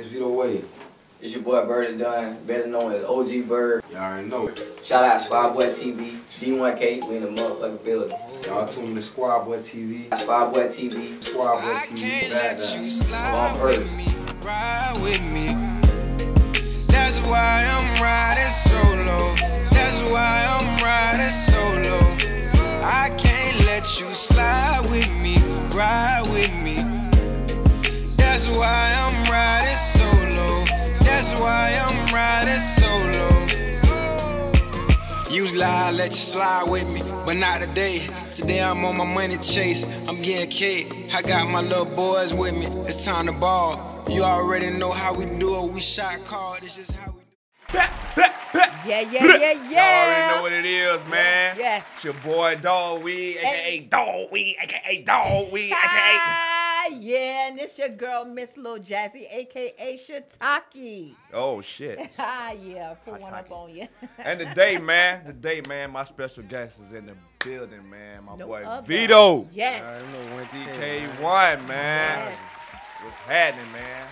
It's Vito Way. It's your boy Berg da Don, better known as OG Berg. Y'all already know. It. Shout out Squadboi TV, D1K, we in the motherfucking building. Y'all tune in to Squadboi TV. Squadboi TV, Squadboi TV. Bad on first. Ride with me. That's why I'm riding solo. That's why I'm riding solo. I can't let you slide with me. Ride with me. That's why I'm riding solo. That's why I'm riding solo. Usually I let you slide with me, but not today. Today I'm on my money chase. I'm getting cake. I got my little boys with me. It's time to ball. You already know how we do it. We shot call. This is how we do Yeah, yeah, yeah, Y'all already know what it is, man. Yes. It's your boy Dawgweed, aka Hey. Dawgweed, aka Dog Weed, aka. Ah, yeah, and it's your girl, Miss Lil Jazzy, aka Shiitake. Oh shit. Ah, yeah, put one up on you. And today, man, today, man, my special guest is in the building, man. My No boy other. Vito. Yes. DK1, man. Yes. What's happening, man?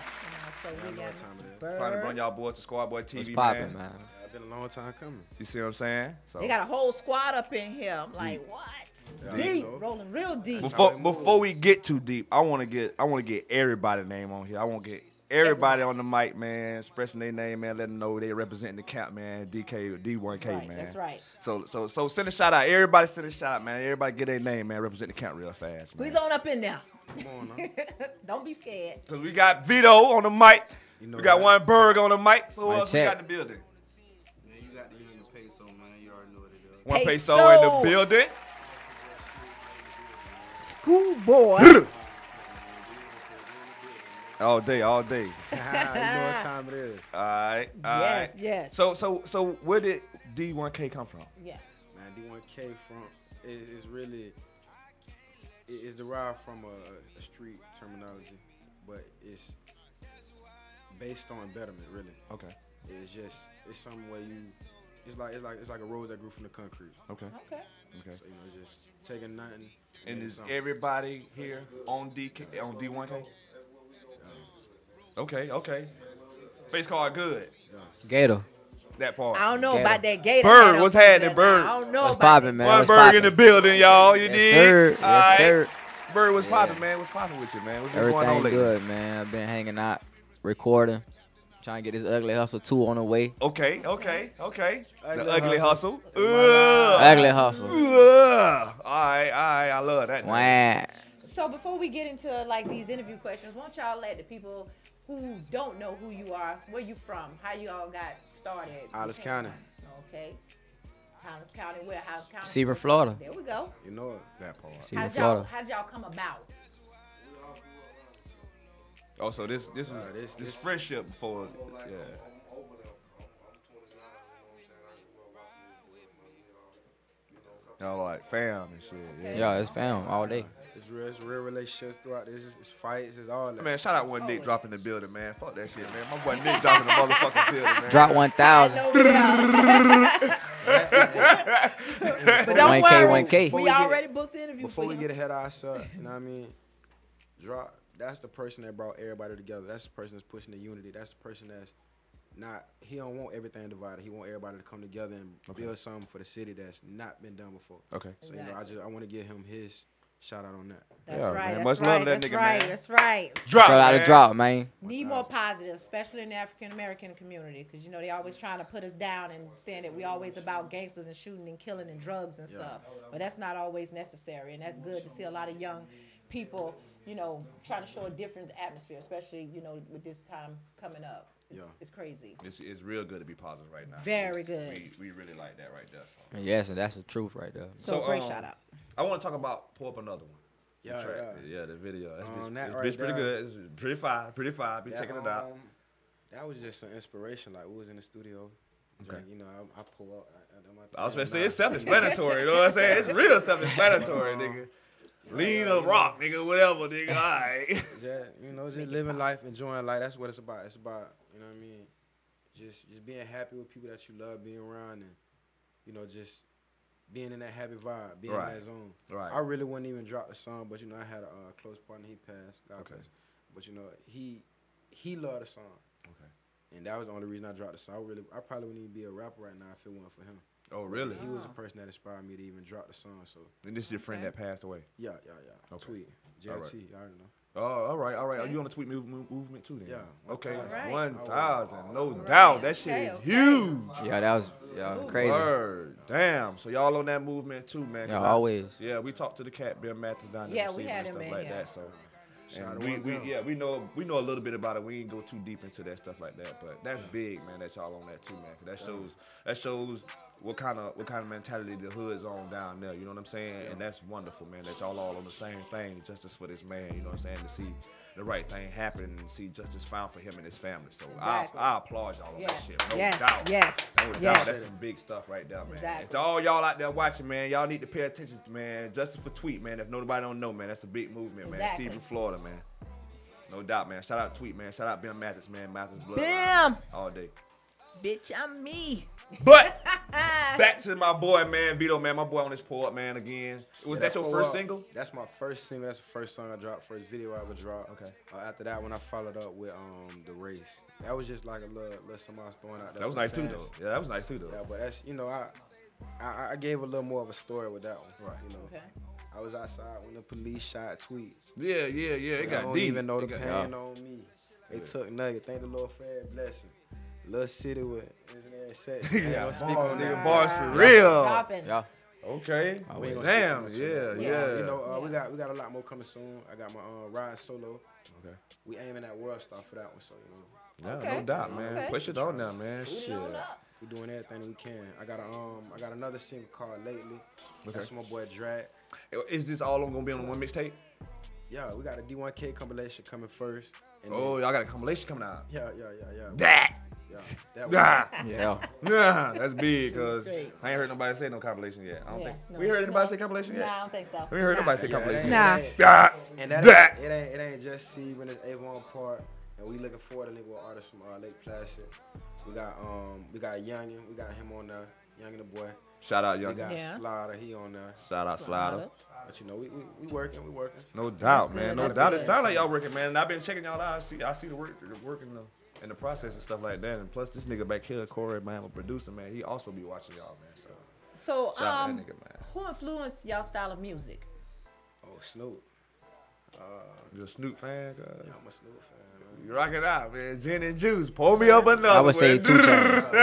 So we got Trying to bring y'all boys to Squadboi TV, What's man. poppin', man? It's been a long time coming. You see what I'm saying? So They got a whole squad up in here. I'm like, what? Deep, rolling real deep. before before we get too deep, I want to get I want to get everybody name on here. I want to get everybody on the mic, man, expressing their name, man, letting them know they representing the camp, man. DK D1K, That's right, man. that's right. So so so send a shout out. Everybody send a shout out, man. Everybody get their name, man. Represent the camp real fast, man. On up in there. Come on, Don't be scared. Cause we got Vito on the mic. Know we got one Berg on the mic. So who Mic else we got in the building? Man, you got the union peso, man. You already know what it is. One Peso. peso in the building. Schoolboy. All day, all day. you know what time it is. All right. all Yes, right. yes. So so so where did D1K come from? yeah. Man, D1K from is, is really it is derived from a, a street terminology, but it's based on betterment. Really, Okay. it's just it's something where you it's like it's like it's like a rose that grew from the concrete. Okay. Okay. Okay. So you know, just taking nothing. And making is something. everybody here on DK on D1K? Okay, okay. Face card good. Gator. That part. I don't know Gator. about that gator. Berg, what's happening. Berg? I don't know What's about poppin', man? One What's Berg in the building, y'all. You Yes, dig? sir. Yes, All right. sir. Berg, what's Yeah. popping, man? What's popping with you, man? What's been going on Everything lately? good, man. I've been hanging out, recording, trying to get this ugly hustle two on the way. Okay, okay, okay. Ugly the ugly hustle. hustle. Ugh. Ugly hustle. Ugh. All right, all right. I love that. Wah. So before we get into like these interview questions, won't y'all let the people who don't know who you are, where you from, how you all got started? Highlands County. Okay. Highlands County, where Highlands County? Sebring, Florida. There we go. You know it. That part. How Sebring, Florida. how did y'all come about? Oh, so this this is Uh, this- this, this- friendship before, yeah. Y'all like fam and shit. Yeah. Yeah, it's fam all day. It's real, it's real relationships throughout this. It's, it's fights. It's all that. Man, shout out one Nick dropping the building, man. Fuck that shit, man. My boy Nick dropping the motherfucking building, man. Drop 1,000. But don't 1K, worry, 1K. we Before we get- already booked the interview Before for we you. get ahead of ourselves, you know what I mean? Drop. That's the person that brought everybody together. That's the person that's pushing the unity. That's the person that's not. He don't want everything divided. He want everybody to come together and build something for the city that's not been done before. Okay. So you know, I just I want to give him his shout out on that. That's Yeah, right. man. That's Much right. that that's nigga, right. man. That's right. Drop, Shout out man. to drop, man. Need more positive, especially in the African American community, because you know they always trying to put us down and saying that we always about gangsters and shooting and killing and drugs and stuff. But that's not always necessary, and that's good to see a lot of young people, you know, trying to show a different atmosphere, especially you know with this time coming up. It's, Yeah. it's crazy. It's, it's real good to be positive right now. Very good. We, we really like that right there. So, Yes, and that's the truth right there. So, So, great um, shout out. I want to talk about pull up another one. Yeah, track. yeah. yeah, the video. That's Um, bitch, that this right bitch pretty there. good. It's pretty fire, pretty fire. Be That, checking it out. um, That was just an inspiration. Like we was in the studio. Okay. Like, you know, I, I pull up. I, I, I was thing, gonna say it's self-explanatory. You know what I'm saying? It's real self-explanatory, nigga. Lean or rock, nigga, whatever, nigga. All right. Just, you know, just living life, enjoying life. That's what it's about. It's about, you know what I mean? Just just being happy with people that you love being around and, you know, just being in that happy vibe, being Right. in that zone. Right. I really wouldn't even drop the song, but, you know, I had a uh, close partner. He passed. God Okay. bless. But, you know, he he loved the song, Okay. and that was the only reason I dropped the song. I really, I probably wouldn't even be a rapper right now if it weren't for him. Oh, really? He was the person that inspired me to even drop the song. So And this is your friend Okay. that passed away. yeah, yeah, yeah. Okay. Tweet, JT. All right. you already know. Oh, all right, all right. Oh, Are you on the tweet move, move, movement too then? Yeah. Okay. All right. One All thousand, no right. doubt. That shit Okay, is okay. huge. Yeah, that was yeah crazy. Word. Damn. So y'all on that movement too, man. Yeah, I- always. Yeah, we talked to the cat Bill Mathis down there. Yeah, we evening had and him stuff in like here. that. So. Shout And we, we yeah we know we know a little bit about it. We ain't go too deep into that stuff like that, but that's big, man. That y'all on that too, man. that shows that shows what kind of what kind of mentality the hood's on down there. You know what I'm saying? And that's wonderful, man. That y'all all on the same thing, justice for this man. You know what I'm saying? To see the right thing happen and see justice found for him and his family. So Exactly. I, I applaud y'all on Yes, that shit. No yes, doubt. yes, No doubt. yes. That's some big stuff right there, man. Exactly. And to all y'all out there watching, man, y'all need to pay attention, to, man. Justice for Tweet, man. If nobody don't know, man, that's a big movement, man. Exactly. Steve Florida, man. No doubt, man. Shout out Tweet, man. Shout out Ben Mathis, man. Mathis Blood. Bam! All day. Bitch, I'm me. But back to my boy, man, Vito, man. My boy on this pull-up, man. Again, was Yeah, that your oh, first uh, single? That's my first single. That's the first song I dropped. First video I ever dropped. Okay. Uh, after that, when I followed up with um the race, that was just like a little, little something I was throwing out there. That was for nice too, though. Yeah, that was nice too, though. Yeah, but that's you know I, I I gave a little more of a story with that one. Right. You know. Okay. I was outside when the police shot Tweet. Yeah, yeah, yeah. It I got don't deep. even know the It got- pain on me. They took Nugget. Thank the Lord for that blessing. Little city with engineer set. Yeah, Yeah, speak bars, on nigga, bars for Yeah. real. Dropping. Yeah. Okay. I We ain't was- gonna Damn. speak Yeah, yeah. You know, uh, we got we got a lot more coming soon. I got my uh, ride solo. Okay. We aiming at world star for that one, so you know Yeah, Okay, no doubt, man. okay. Push it on now, man. Boot it Shit. on up. we doing everything we can. I got a um I got another single called Lately. Okay. That's my boy Drag. Is this all gonna be on one mixtape? Yeah, we got a D1K compilation coming first. And Oh, then, y'all got a compilation coming out. yeah, yeah, yeah, yeah. That. Yeah, that Nah. Yeah. Nah, that's big, cause I ain't heard nobody say no compilation yet. I don't Yeah, think no, we heard anybody no. say compilation yet. Nah, I don't think so. We heard Nah. nobody say Yeah, compilation it yet. ain't- Nah. Ah, And that that. ain't, it ain't it ain't just C when it's Avon Park, and we looking forward to link with artists from uh, Lake Placid. We got um we got Youngin, we got him on there, Youngin the boy. Shout out, Youngin. We got Yeah. Slider, he on there. Shout out, Slider. But you know we we, we working, we working. No doubt, man. No that's doubt. It good. sound like y'all working, man. And I've been checking y'all out. I see, I see the work, the work in the, in the process and stuff like that. And plus, this nigga back here, Corey, man, a producer, man. He also be watching y'all, man. So So, shout um, nigga, man. who influenced y'all style of music? Oh Snoop, You a Snoop fan, cuz? yeah, I'm a Snoop fan. Man. You rock it out, man. Gin and juice. Pull me up another. I would say man. 2 Chainz. 2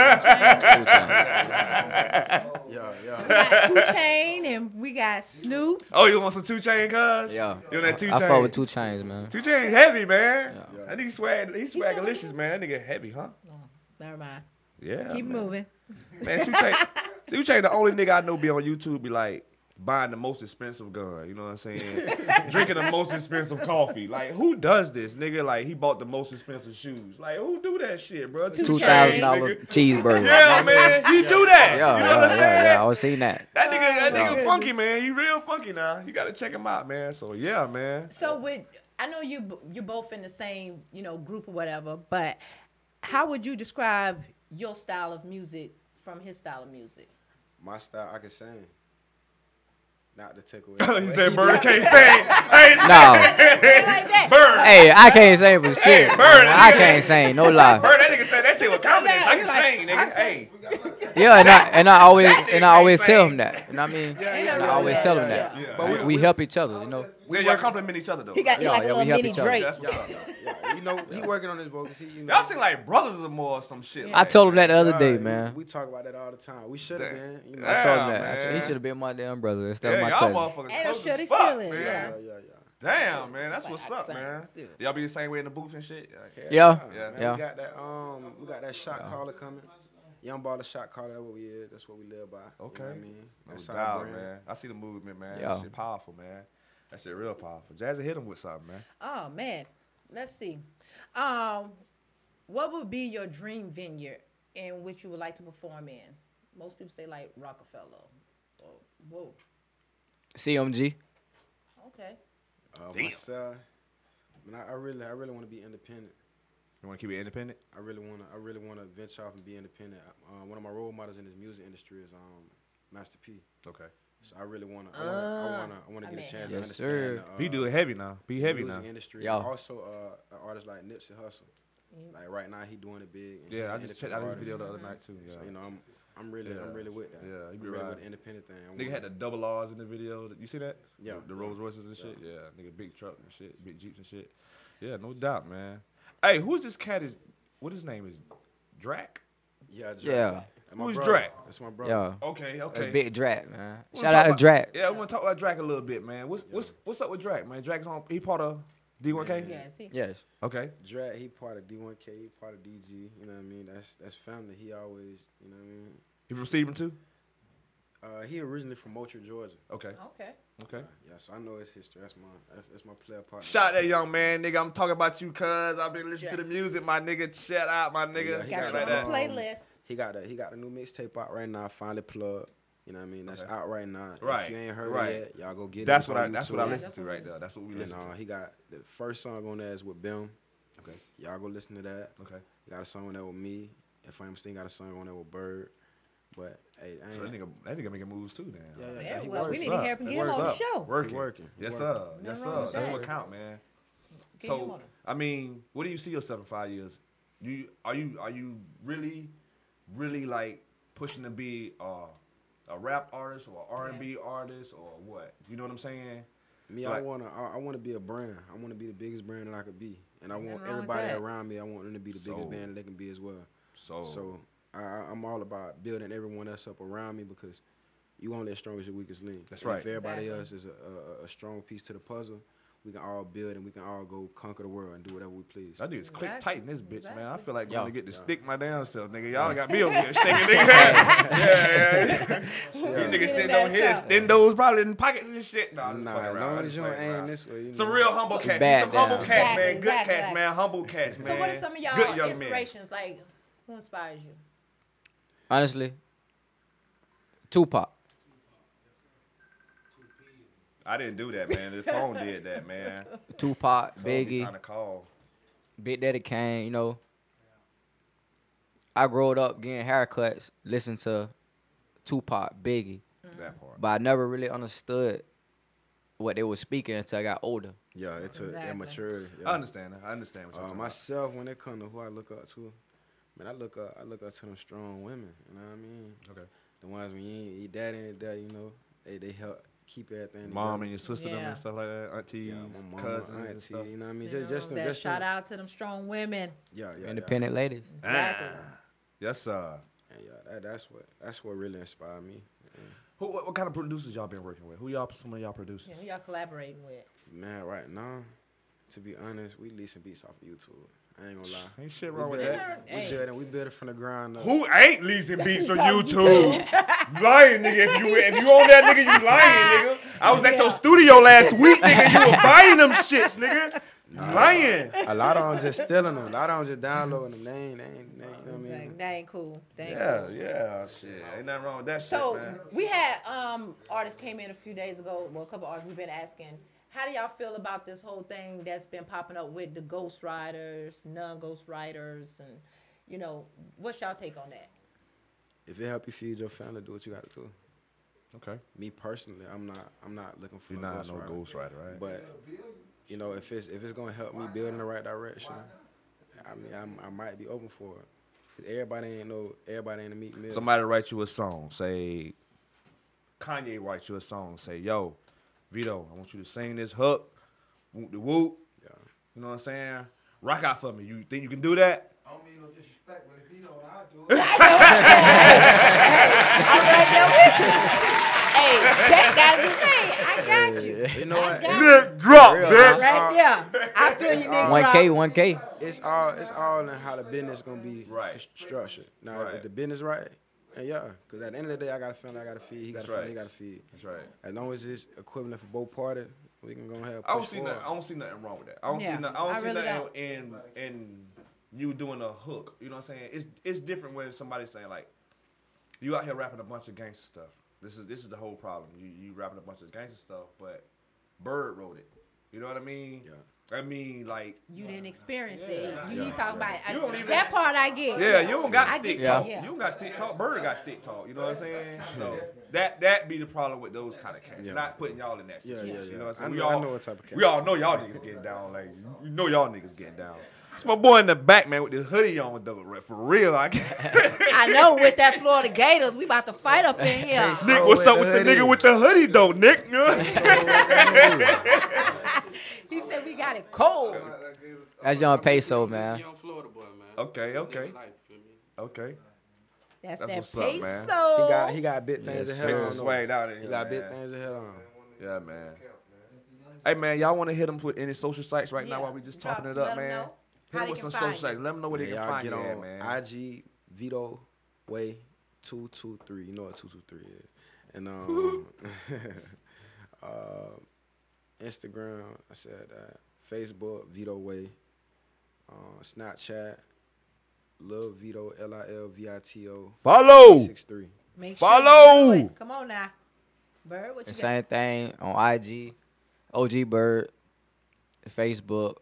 Chainz. Yeah, yeah. Two Chain and we got Snoop. Oh, you want some two chain, cuz? Yeah. You on that two chain? I chain? fuck with 2 Chainz, man. Two chain heavy, man. Yeah. That nigga swag. He's still swagalicious, man. That nigga heavy, huh? Oh, never mind. Yeah. Keep man. moving. Man, two chain. two chain. The only nigga I know be on YouTube be like buying the most expensive gun. You know what I'm saying? Drinking the most expensive coffee. Like who does this, nigga? Like he bought the most expensive shoes. Like who do that shit, bro? Two Two Chain. thousand dollar cheeseburger. Yeah, man. He do that. Yeah, you know what I'm yeah, saying? yeah, yeah. I was seeing that. That nigga, that nigga goodness. funky, man. He real funky now. You gotta check him out, man. So yeah, man. So with I know you b- you both in the same you know group or whatever, but how would you describe your style of music from his style of music? My style, I can sing. Not to take away. he said Berg can't sing. No. like. Berg. Hey, I can't sing for shit. Berg, I can't sing, no lie. Berg, that nigga said that shit with confidence. I can Yeah, sing, nigga. Hey. Yeah, and I and I always and I always tell sing. him that. You know what I mean? And I always tell yeah, him that. But we, we help each other, you know. Yeah, y'all compliment each other though. He got Yeah, like yeah, a we little help mini each other. Drake. That's what's up. yeah. You know, he working on his vocals. He, you know, Y'all seem like brothers or more or some shit. I like told him that the other Yeah, day, man. We talk about that all the time. We should have been. You know, I told him that. I said, he should have been my damn brother instead Yeah, of my y'all cousin. motherfuckers Ain't no close shit, as fuck, still in, yeah. yeah, yeah, yeah. Damn, man, that's Like, what's up, man. still. Y'all be the same way in the booth and shit. Like, Yeah. Yeah. Man, Yeah. We got that. Um, we got that shot caller coming. Young baller shot caller. That's what we is. That's what we live by. You Okay. know what I mean, no that's our doubt, brand. man. I see the movement, man. Yeah. That shit powerful, man. That shit real powerful. Jazzy hit him with something, man. Oh man, let's see. Um, what would be your dream venue in which you would like to perform in? Most people say like Rockefeller. Or, whoa. CMG. Okay. Uh, Damn. myself, man, I, I really, I really want to be independent. You want to keep it independent? I really want to, I really want to venture off and be independent. Uh, one of my role models in this music industry is um, Master P. Okay. So I really wanna, I wanna, I wanna, I wanna get mean- a chance Yes, to understand. sir. The, uh, He do it heavy now. Be heavy music now. industry. Yeah. Also, uh, an artist like Nipsey Hussle. Like right now, he doing it big. and Yeah, I just checked out his video the other night too. Yeah. So, you know, I'm, I'm really, Yeah. I'm really with that. Yeah, he I'm be really with riding. the independent thing. I Nigga had the double R's in the video. You see that? Yeah. The, the Rolls Royces and shit. Yeah. Nigga, big truck and shit, big jeeps and shit. Yeah, no doubt, man. Hey, who's this cat? Is what his name is? Drac. yeah, Drake. Yeah. And Who's brother. Drake? That's my brother. Yeah. Okay, That's okay. big Drac, man. Shout out to about- Drat. Yeah, I want to talk about Drac a little bit, man. What's what's what's up with Drac, man? Drac's on. He part of D1K. Yes, he, Yes. Okay. Drac, he part of D1K, he part of DG. You know what I mean? That's that's family. He always, you know what I mean? You received him too. Uh, he originally from Moultrie, Georgia. Okay. okay. Okay. Yeah, so I know his history. That's my that's, that's my player partner. Shout that young man, nigga. I'm talking about you, cuz I've been listening to the music, my nigga. Shout out, my nigga. Yeah, he Got Shit you like on that. the playlist. He got a he got the new mixtape out right now. Finally plugged. You know what I mean? That's Okay. out right now. Right, If you ain't heard right. it yet, y'all go get it. That's It's what on I. That's what I listen that's to right we- there. That's what we And listen uh, to. he got the first song on there is with Bim. Okay. Y'all go listen to that. Okay. He got a song on there with me. If I'm still got a song on there with Bird. But hey, I ain't, So that nigga, that nigga making moves too, then. Yeah, yeah, Yeah, well, we need What's to hear up? from He him on the show. Working. He working. He Yes, working. sir. Yes, Nothing sir. wrong That's what count, man. Get So, on. I mean, what do you see yourself in five years? You are you are you really, really like pushing to be uh, a rap artist or R and B artist or what? You know what I'm saying? Me, I wanna, I, I wanna be a brand. I wanna be the biggest brand that I could be, and I want Nothing wrong with everybody around me. I want them to be the So- biggest band that they can be as well. So, So I, I- I'm all about building everyone else up around me because you only as strong as your weakest link. That's And right. If everybody Exactly. else is a, a, a strong piece to the puzzle, we can all build and we can all go conquer the world and do whatever we please. that dude's click Exactly. tight in this bitch, man. I feel like Yo. going to get to Yeah. stick my damn self, nigga. Y'all got me over here shaking, nigga. yeah, yeah. These niggas Getting sitting that over here, stuff. extendos probably in pockets and shit. Nah, I'm just Nah, fucking as around. long as you don't aim around. this way, you Some know. real humble So cats. bad Some humble down. cats, Exactly, man. Good exactly, cats, like- man. Humble cats, man. So, what are some of y'all inspirations? Like, who inspires you? Honestly, Tupac. Men. I didn't do that, man. The phone did that, man. Tupac, Phone be Biggie, trying to call. Big Daddy Kane, you know. I growed up getting haircuts, listening to Tupac, Biggie, That part. but I never really understood what they were speaking until I got older. Yeah, it's a Exactly. immaturity. Yeah. I understand that. I understand what you're Uh, talking about. myself, when it comes to who I look up to, man, I look up, I look up to them strong women. You know what I mean? Okay. The ones when you ain't, your daddy ain't there, you know, they they help keep everything. Mom together. and your sister them Yeah. and stuff like that, aunties, yeah, my mama, cousins and stuff. you know what I mean? You Just, know, just them, that just shout them, out to them strong women. Yeah, yeah, Independent ladies. Exactly. Ah, yes, sir. Yeah, yeah, that, that's what that's what really inspired me. Who, what, what kind of producers y'all been working with? Who y'all? Some of y'all producers? Yeah, who y'all collaborating with? Man, right now, to be honest, we leasing beats off of YouTube. I ain't gonna lie. Ain't shit We wrong with that. We Hey. build it. We build it from the ground up. Who ain't leasing beats from So YouTube? lying, nigga. If you if you on that nigga, you lying, nigga. I was at your studio last week, nigga. You were buying them shits, nigga. Lying. A lot of them just stealing them. A lot of them just downloading them. They ain't, they ain't, they ain't you I mean? Exactly. That ain't cool. That ain't Yeah, cool. yeah, shit. Ain't nothing wrong with that So shit, man. we had um artists came in a few days ago. Well, a couple artists we've been asking. How do y'all feel about this whole thing that's been popping up with the ghost riders, non-ghost riders, and you know, what's y'all take on that? If it help you feed your family, do what you got to do. Okay. Me personally, I'm not, I'm not looking for You're no not ghost no rider. ghost rider, right? But you know, if it's if it's gonna help me build in the right direction, I mean, I'm, I might be open for it. 'Cause everybody ain't no, everybody ain't a meat mill. Somebody write you a song. Say Kanye writes you a song. Say, yo, Vito, I want you to sing this hook. Whoop the whoop. Yeah. You know what I'm saying? Rock out for me. You think you can do that? I don't mean no disrespect, but if he don't, I'll do it. I'm right there with you. Hey, that gotta be made. I got you. You know what? got It- Nigga, drop, Real, bitch. Right there. I feel you, nigga. One K, one K. it's all it's all in how the business gonna be Right. structured. Now, Right. if the business right, and yeah, because at the end of the day, I got a family I got to feed. He got That's a family right. he got to feed. That's right. As long as it's equivalent for both parties, we can go ahead. I don't see forward. nothing. I don't see nothing wrong with that. I don't Yeah, see nothing. I don't I see really nothing don't. in in you doing a hook. You know what I'm saying? It's it's different when somebody's saying like, you out here rapping a bunch of gangster stuff. This is this is the whole problem. You you rapping a bunch of gangster stuff, but Berg wrote it. You know what I mean? Yeah. I mean, like, You didn't experience it. You need to talk about it. You don't even- that part I get. yeah, you don't got I stick get talk. Yeah. You don't got stick talk. Berg got stick talk. You know what I'm saying? So that that be the problem with those kind of cats. Yeah. Not putting y'all in that Yeah, situation. yeah, You know what I'm I saying? we know- I all know what type of cat we all know y'all niggas getting down. Like you know y'all niggas getting down. It's my boy in the back, man, with this hoodie on, though. right, For real, I can't. I know with that Florida Gators, we about to fight up in here. Nick, what's up with the hoodie. nigga with the hoodie, though, Nick? He said we got it cold. That's Young Peso, man. Young Florida boy, man. Okay, okay. Life, feel me? okay. That's, That's that what's up, peso. man. He got he got big things Yes, ahead Make of some him. swag down in He got big man. things ahead of him. Yeah, man. Hey, man, y'all want to hit them with any social sites right now while we just Drop- chopping it let up, 'em man? know Hit how them with some find social sites. Let them know where they can y'all find get you on man. IG Vito Way two two three. You know what two two three is, and um, uh, Instagram. I said that. Facebook Vito Way. Uh, Snapchat. Lil Vito L I L V I T O Follow. six three. Make Follow. Sure you do it. Come on now. Berg, what The you got? same thing on IG, OG Berg, Facebook,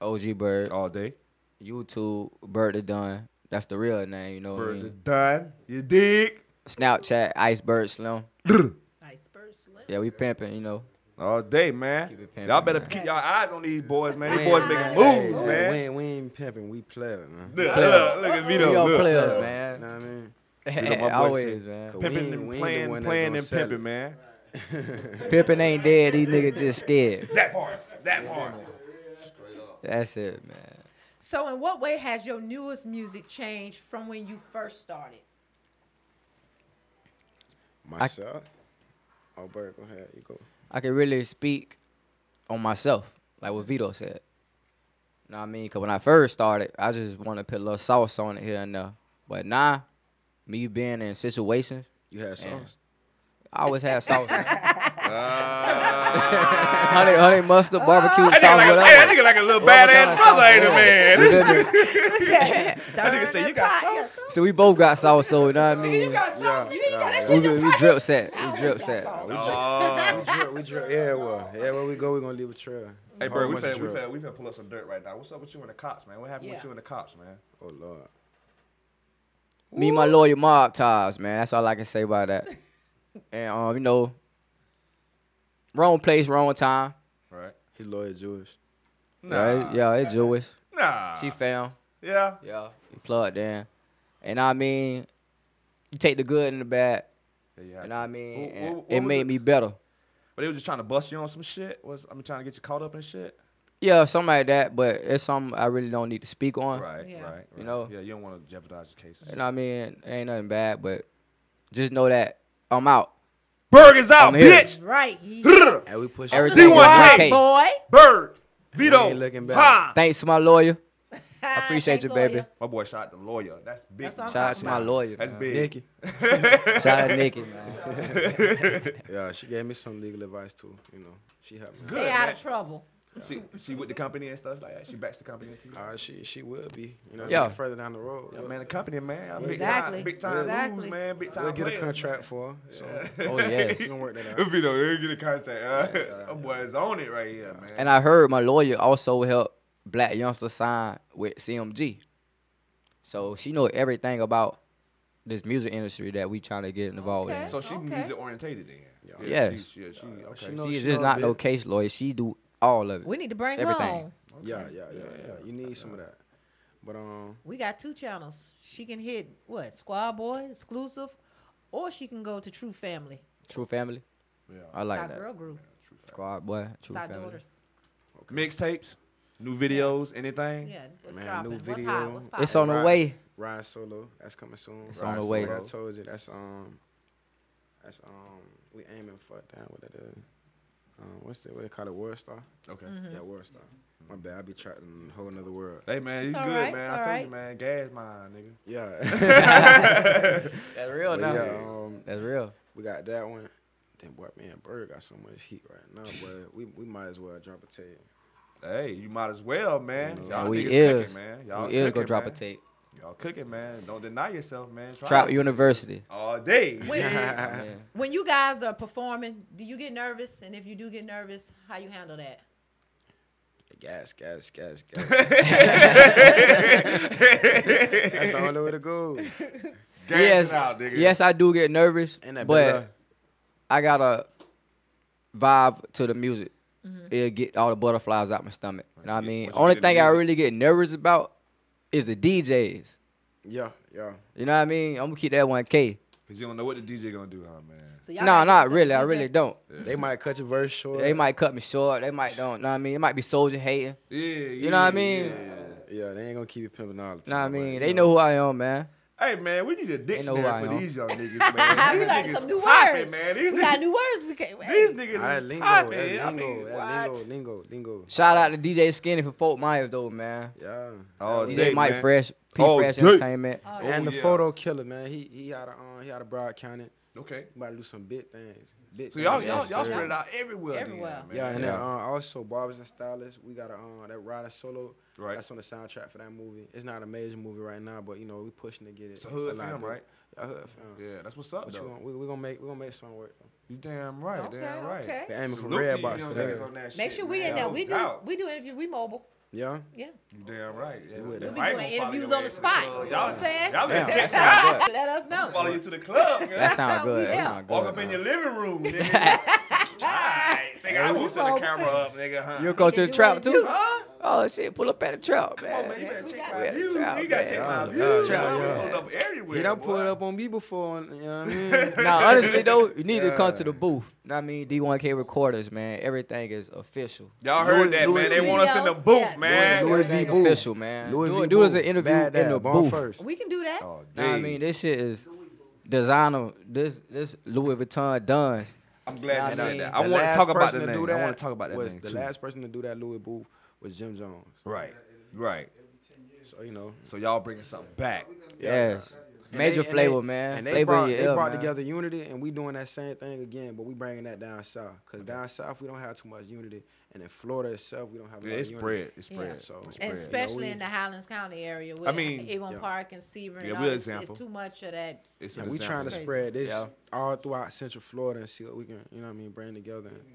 OG Berg, All day. YouTube, Berg the Don. That's the real name, you know what I Berg the mean? done. You dig? Snapchat, Iceberg Slim. Iceberg Slim. Yeah, we pimping, you know. All day, man. Keep it pimpin', Y'all better man. keep y'all eyes on these boys, man. These boys making moves, hey, man. We ain't, we ain't pimping. We playing, man. Look, look, look at Vito. We all look. players, You man. know what I mean? Vito, my boy Always, said- man. Cause Pimping we ain't- and we playing, playing and pimping, man. Pimping ain't dead. These niggas just scared. That part. That part. That's it, man. So, in what way has your newest music changed from when you first started? Myself. oh, Berg, go ahead. You go. I can really speak on myself, like what Vito said. You know what I mean? Because when I first started, I just want to put a little sauce on it here and there. But now, me being in situations, You had sauce. I always have sauce. man. Uh, honey, honey mustard, barbecue that nigga sauce, like whatever. hey, that nigga like a little Whatever badass brother, ain't it, man? You feel me? That nigga say you got sauce. So we both got sauce, so you know what I mean? Yeah, yeah. We, we, we drip set. We drip set. Oh. We drip, we drip. Yeah, well, yeah, where we go, we gonna leave a trail. Hey, bro, we bunch of finna, we drip. finna, we finna pull up some dirt right now. What's up with you and the cops, man? What happened with you and the cops, man? Oh Lord. Me and my lawyer mob ties, man. That's all I can say about that. And um, you know, wrong place, wrong time. Right? He lawyer Jewish. Yeah, it- yeah, it's Jewish. Nah. She found. yeah. Yeah, He plugged in. And I mean, you take the good and the bad. Yeah, you You to. I mean? What- And what- it made it? me better. But they was just trying to bust you on some shit. Was I mean trying to get you caught up in shit? Yeah, something like that. But it's something I really don't need to speak on. Right, Yeah. right, right. You know? Yeah, you don't want to jeopardize your cases. You know what I mean? Ain't nothing bad, but just know that I'm out. Berg is out, I'm here. bitch. Right. He, And we push Everything D1K. was right, okay. boy. Berg, Vito, ain't looking back. Thanks to my lawyer. I appreciate Thanks, you, lawyer. baby. My boy shot the lawyer. That's big. That's Shout out talking to my lawyer. That's man. big. Nikki. Shout out to Nikki, man. Yeah, she gave me some legal advice too. You know, she helped me. Good, Stay out man. of trouble. She, she with the company and stuff like that. She backs the company too. Uh, she she will be. You know, Yeah. yeah. further down the road. Yeah, man, the company, man. Y'all Exactly. Big time, big time Exactly. moves, man. Big time We'll get a players, contract for her. So Oh, yes. we gonna work that man. out. Vito, you get a contract. Uh, That boy is on it right here, man. And I heard my lawyer also helped black youngsters sign with CMG. So she know everything about this music industry that we trying to get involved Okay. in. so she Okay. music oriented then. Yeah. Yes. She, she, she, okay. She know- She is she just know a not no case lawyer. She do all of it. We need to bring Everything. her on. Yeah, yeah, yeah, yeah. You need some of that. But um, We got two channels. She can hit what Squad Boy exclusive, or she can go to True Family. True family. Yeah. I It's like our that. girl group. Squad boy. True It's our family. daughters. Mixtapes, new videos, anything. Yeah, what's Man, dropping? new What's video. hot? What's It's on the way. Ride Solo, that's coming soon. It's on Ride the way. Solo. What I told you, that's um, that's um, we aiming for damn what it is. Um, what's it? What they call it? World Star. Okay. Mm-hmm. Yeah, World Star. My bad. I be trapped in a whole another world. Hey man, you It's good, all right, man. it's I told right. you, man. Gas mine, nigga. Yeah. That's real But now. yeah, um, That's real. we got that one. Then boy, man, Bird got so much heat right now, but we we might as well drop a tape. Hey, you might as well, man. You know, Y'all we niggas is. cooking, man. Y'all we is gonna drop man. a tape. Y'all cooking, man. Don't deny yourself, man. Try Trap it. University. all day. When, Man. when you guys are performing, do you get nervous? And if you do get nervous, how you handle that? Gas, gas, gas, gas. That's the only way to go. Gas yes, out, nigga. yes, I do get nervous, And that but Bella- I got a vibe to the music. Mm-hmm. It'll get all the butterflies out my stomach. You know what I mean? once Only thing I really get nervous about is the DJs. Yeah, yeah. You know what I mean? I'm gonna keep that one K. Cause you don't know what the DJ gonna do, huh, man. So No, gotta not really. I really don't. They might cut your verse short. They might cut me short. They might don't. Know what I mean? It might be soldier hating. Yeah, You know what I mean? yeah. Yeah, they ain't gonna keep you pimping all the time. Know what I mean? you They know who I am, man. Hey man, we need a dictionary I for am. these young niggas, we man. these got niggas some new popping, words. man. These we got new words. We can, these niggas That is lingo, popping. that I lingo, mean, that lingo, lingo, lingo. Shout out to DJ Skinny for Fort Myers though, man. Yeah. Oh, DJ Jake, Mike man. Fresh, P Oh, Fresh Jake. Entertainment. and the photo killer, man. He he had a um, he had a broad county. Okay. About to do some big things. Big So y'all, things. y'all, y'all spread it out everywhere. Everywhere. Then, Yeah, man. and then uh, also barbers and stylists. We got a uh, that rider solo. Right. That's on the soundtrack for that movie. It's not a major movie right now, but you know we pushing to get it. It's a hood film, right? Yeah, hood film. Yeah, that's what's up, But though. gonna, we we gonna make we gonna make something work. You damn right, Okay, damn right. okay. We aiming for red you box young for niggas that. on that Make sure we in there. We do we do interview. We mobile. Yeah. Yeah. You damn right. Yeah. with We'll be doing interviews on the spot. club. You know what I'm saying? Y'all better Yeah, check that that sound out. good. Let us know. Follow you to the club. man. That sound good. That Yeah. sound Walk good. up in your living room, nigga. Alright, think I won't set the camera up, nigga, huh? You'll go to the trap what it too? Do. Huh? Oh shit, pull up at the trap, Come on, man, man. you better check got my views. Trap, You gotta check my views. yeah, I'm yeah. pulled up everywhere. He done boy. pulled up on me before. You know what I mean? Now, honestly though, you need to come to the booth. Know what I mean, D1K Recorders, man. Everything is official. Y'all heard Louis- that, Louis man. They want us in the booth, yes. man. Louis V. Booth. official, man. Louis do, V. do us an interview Bad in the booth. first. We can do that. Oh, Know I mean, this shit is designer. This this Louis Vuitton Duns. I'm glad you I said that. I want to talk about person the name. I want to talk about that was The last person to do that Louis Booth was Jim Jones. Right, right. So you know, So y'all bringing something back. Yes. And Major they- and flavor, they- man. And they flavor brought, they ear, brought man. together unity, and we doing that same thing again, but we bringing that down south. Cause down south we don't have too much unity, and in Florida itself we don't have. A Yeah, lot it's of unity. spread. It's Yeah. spread. So- It's spread. especially we- in the Highlands County area with mean, Avon Yeah. Park and Sebring. Yeah, and we're all, it's, it's too much of that. It's And we trying to spread this Yeah. all throughout Central Florida and see what we can, you know what I mean, bring together. And push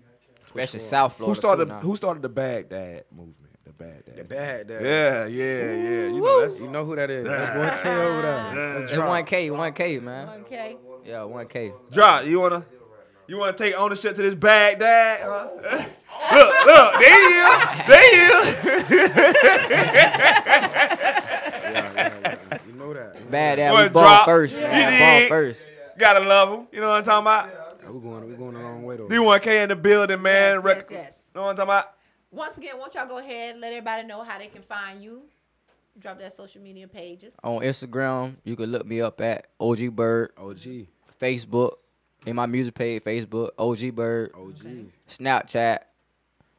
Especially forward. South Florida. Who started? too now. Who started the Baghdad movement? The Baghdad. The bad dad. Yeah, yeah, yeah. You know that's You know who that is? That's one K over there. It's 1K, 1K, man. Okay. Yeah, 1K. drop. You wanna? You wanna take ownership to this Baghdad? Huh? look, look. There you. There you. Yeah, yeah, yeah. You know that. Bad that. that Boy, we ball drop. first, You man. dig? Ball first. Gotta love him. You know what I'm talking about? Yeah, we going, we going a long way though. D1K in the building, man. Yes, Rec- yes, yes. Know what I'm talking about? Once again, won't y'all go ahead let everybody know how they can find you? Drop that social media pages. On Instagram, you can look me up at OG Berg. OG, Facebook, in my music page, Facebook, OG Berg. OG, Snapchat,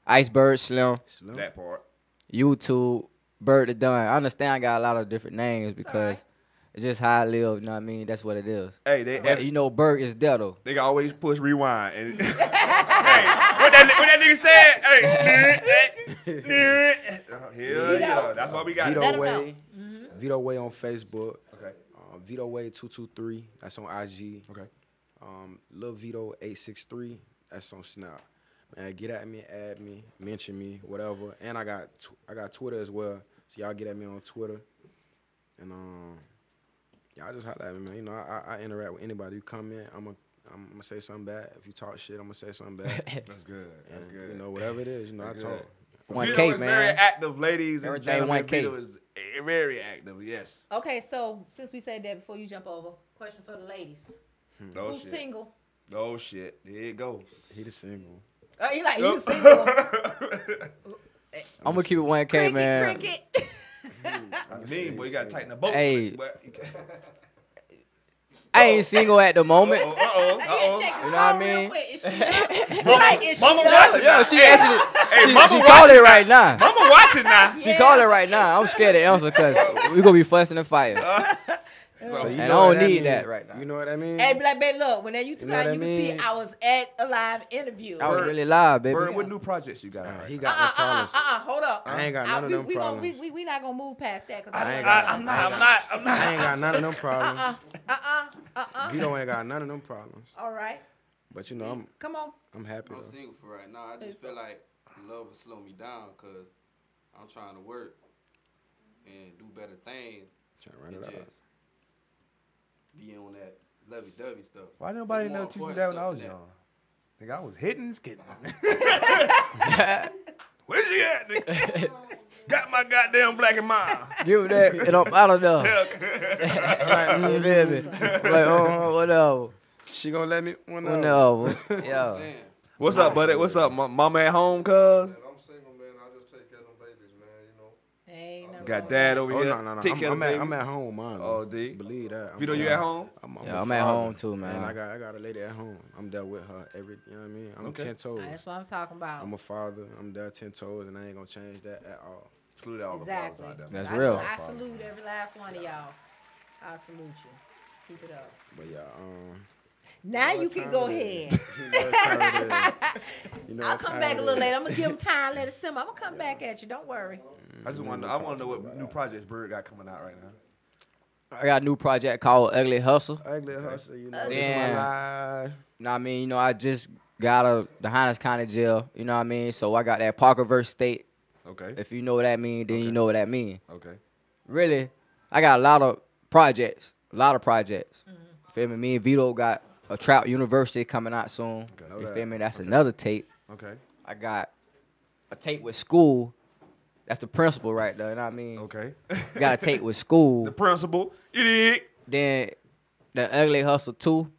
Iceberg Slim, Slim. That part. YouTube, Berg the Don. I understand I got a lot of different names because alright. It's just how I live, you know what I mean? That's what it is. Hey, they But you know, Berg is dead though. they can always push rewind. And hey, what that what that nigga said? Hey, uh, hell yeah. That's why we got Vito Let 'em Way, know. Vito Way on Facebook. Okay. Uh, Vito Way two two three. That's on IG. Okay. Um, Lil Vito eight six three. That's on Snap. Man, get at me, add me, mention me, whatever. And I got tw- I got Twitter as well. So y'all get at me on Twitter. And um, y'all just holler at me, man. You know, I, I, I interact with anybody. You come in, I'm gonna I'm gonna say something bad. If you talk shit, I'm gonna say something bad. That's good. That's and, good. You know, whatever it is, you know, That's I good. talk. One Vito K, is very man. active, ladies and Everything gentlemen. 1K. Vito is eh, very active. Yes. Okay, so since we said that before you jump over, question for the ladies. No Who's shit. single? No shit. There it goes. He the single. Oh, you like you single? I'm gonna keep it 1K, man. cricket. I mean, boy, you gotta tighten the boat. Hey. I ain't single at the moment. Uh-oh, uh-oh, uh-oh. Check his You know what I mean? quick. Is she done? He like, is Mama done? watching Yo, she Hey, answered it. Hey, She, mama she called it now. right now. Mama watching now. She called it right now. I'm scared to answer because we gonna be fussing and fighting. So you And know I don't need mean? that right now. You know what I mean? Hey, Black Bet, look, when that YouTube You know guy, what I you can see? I was at a live interview. I was Bird. really live, baby. Berg, what new projects you got? Uh, he got uh, no uh, uh, problems. uh, uh, hold up. I ain't got none of we, them we, gonna, we, we, we not gonna move past that because I I, ain't got- I, I'm not. I'm not. I'm not. I ain't got none of them problems. uh, uh, uh, uh. Vito ain't got none of them problems. All right, But you know, I'm come on. I'm happy I'm though. single for right now. I just feel like love will slow me down because I'm trying to work and do better things. Trying to run it out. Just be on that lovey dovey stuff. Why nobody It's never more teach me important that when I was young? Think I was hitting and skidding. Where's she at? nigga? Got my goddamn black and mild. Give that it up out of there. you feel me? Like, oh, whatever. She gonna let me one up. Whatever. Yeah. What's up, buddy? What's up, Ma- mama at home, cuz? Man, I'm single, man. I just take care of them babies, man. You know. Ain't nothing Got dad over Oh here. no no no! Take I'm, care of I'm, the at. I'm at home, man. Oh, D. Believe that. I'm, Vito, you at home? I'm, I'm Yeah, a I'm at home too, man. And I got I got a lady at home. I'm there with her every. You know what I mean? I'm Okay. ten toes. That's what I'm talking about. I'm a father. I'm there ten toes, and I ain't gonna change that at all. Salute all the fathers out there. That's I, real. I salute every last one of y'all. I salute you. Keep it up. But yeah, um. Now you what can go ahead. You know what time it is. You know I'll come back a little later. I'm gonna give him time, let it simmer. I'm gonna come back at you. Don't worry. Mm, I just want to. I want to know what new projects Berg got coming out right now. I got a new project called Ugly Hustle. Ugly hustle, you know. This Damn. my life. You know what I mean? You know, I just got out of the Highlands County Jail. You know what I mean? So I got that Parkerverse State. Okay. If you know what that mean, then you know what that mean. Okay. Really, I got a lot of projects. A lot of projects. Mm-hmm. Feel me? Me and Vito got a Trap University coming out soon. Know You that. feel me? That's another tape. Okay. I got a tape with school. That's the principal right there. You know what I mean? Okay. Got a tape with school. the principal. You dig? then the ugly hustle two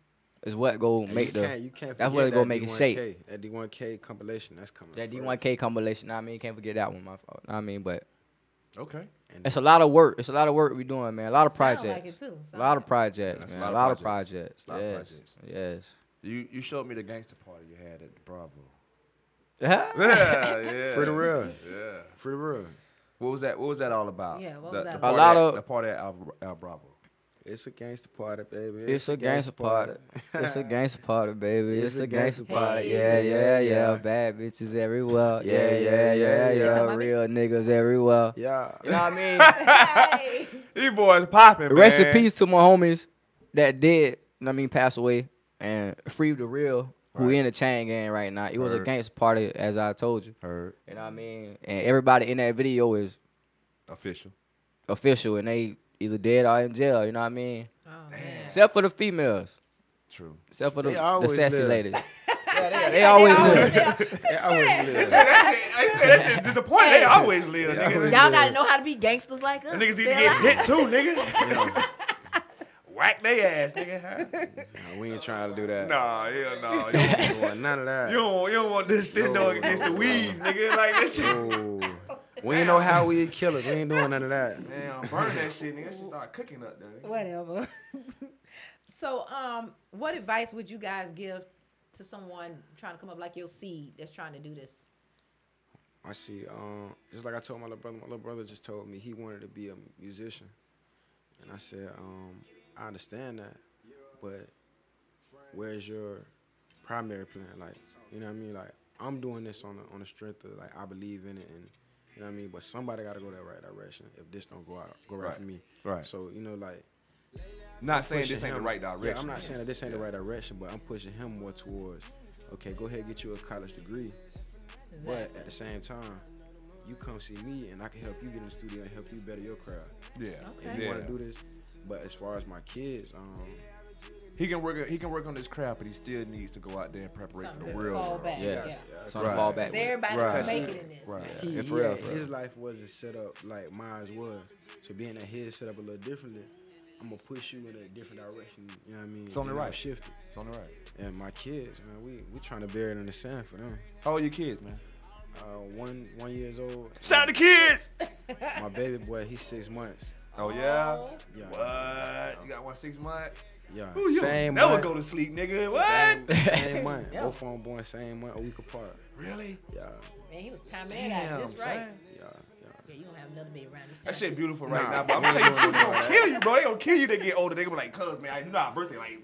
is what go make you the can't, you can't that's what it that gonna make it D1K. That D1K compilation that's coming. that. D1K compilation. Know what I mean, can't forget that one. My fault. Know what I mean, but Okay. And it's a lot of work. It's a lot of work we doing, man. A lot of Sound projects. like it too. a lot of projects, That's man. A lot of projects. projects. A lot of Yes. projects. Yes. You you showed me the gangster party you had at the Bravo. Yeah. Yeah, yeah. For the real. Yeah. For the real. What was that? What was that all about? Yeah, what the, was that the party A lot at- of- the party at Al, Al Bravo. It's a gangster party, baby. It's a gangster party. It's a gangster party, baby. It's It's a a gangster gangster party. party. Yeah, yeah, yeah. Yeah. Bad bitches everywhere. Yeah, Yeah, yeah, yeah, yeah, yeah. yeah. Real niggas everywhere. Yeah. You know what I mean? Hey. These boys popping, man. Rest in peace to my homies that did, you know what I mean, pass away. And free the real who Right. in the chain gang right now. It was a gangster party, as I told you. Heard. You know what I mean? And everybody in that video is Official. official and they either dead or in jail, you know what I mean? Oh, man. Except for the females. True. Except for the, They the always sassy live. ladies. yeah, they, they always live. Yeah, I was live. that shit, I said that shit disappointing. They always live, nigga. always Y'all gotta know how to be gangsters like us. The niggas Stay either get hit too, nigga. Whack they ass, nigga. Nah, we ain't trying to do that. nah, hell no. You We don't, don't want none of that. you don't, you don't want this this No. dog against the weed, nigga. Like this shit. We ain't know how we killers. We ain't doing none of that. Man, burn that shit, nigga. That shit start cooking up there. Whatever. so, um, what advice would you guys give to someone trying to come up like your seed that's trying to do this? I see. Um, just like I told my little brother, my little brother just told me he wanted to be a musician, and I said, um, I understand that, but where's your primary plan? Like, you know what I mean? Like, I'm doing this on the on the strength of like I believe in it, and you know what I mean. But somebody got to go that right direction. If this don't go out, go right, Right. for me. Right. So you know, like. Not saying this ain't the right direction. Yeah, I'm not saying that this ain't Yeah. the right direction, but I'm pushing him more towards, okay, go ahead and get you a college degree. But at the same time, you come see me and I can help you get in the studio and help you better your craft. Yeah. If Okay. you want to do this, but as far as my kids, um, He can work. He can work on his craft, but he still needs to go out there and prepare for the real fall world. back. Yeah. Yeah. Something Right. to fall back with. everybody Right. can make it in this. Right. Yeah. he, Yeah, for real, for real. his life wasn't set up like mine was. So being that his set up a little differently, I'm gonna push you in a different direction. You know what I mean? It's on the right. Shift it. It's on the right. And my kids, man, we we trying to bury it in the sand for them. How old your kids, man? Uh, one one years old. Shout out the kids. My baby boy, he's six months. Oh yeah. Yeah. What? You got one six months? Yeah. Ooh, you same month. never month. go to sleep, nigga. What? Same, same month. Yeah. Both of them born same month, a week apart. Really? Yeah, Man, he was timing it out just right. yeah, yeah. Yeah, you don't have another baby around this time. That shit beautiful Nah, right now, but I'm telling you, they none gonna kill you, bro. They gonna kill you. They get older. They gonna be like, cuz man, you know our birthday, like,